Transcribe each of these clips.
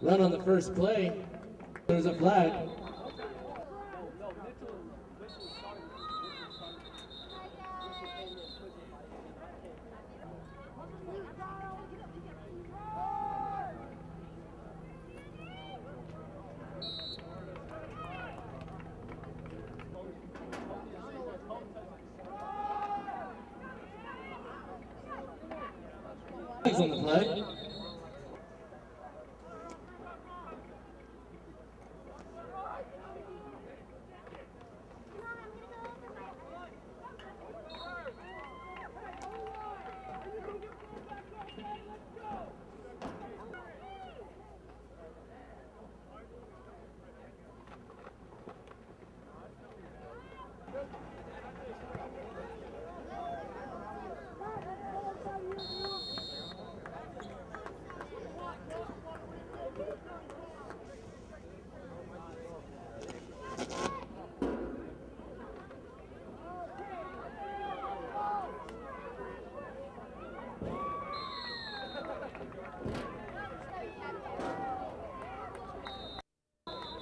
Run on the first play. There's a flag. On the play.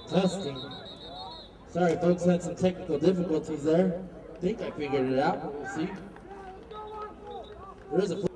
Testing. Sorry, folks, had some technical difficulties there. I think I figured it out, but we'll see. There is a.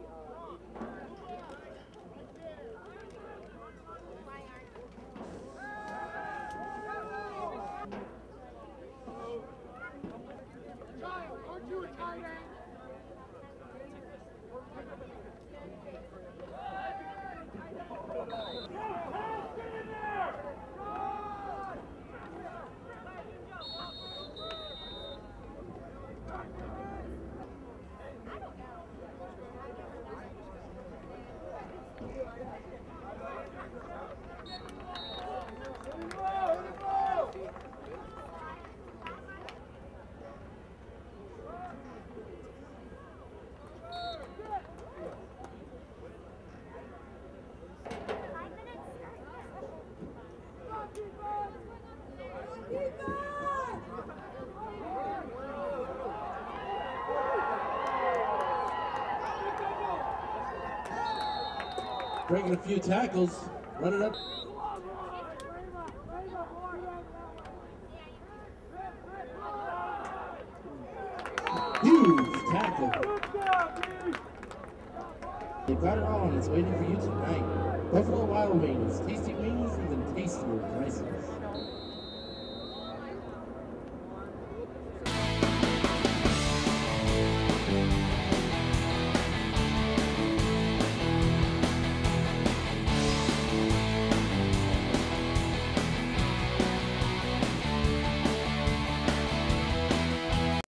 Breaking a few tackles, running up. Huge tackle. You got it all and it's waiting for you tonight. Buffalo Wild Wings, tasty wings, even tastier prices.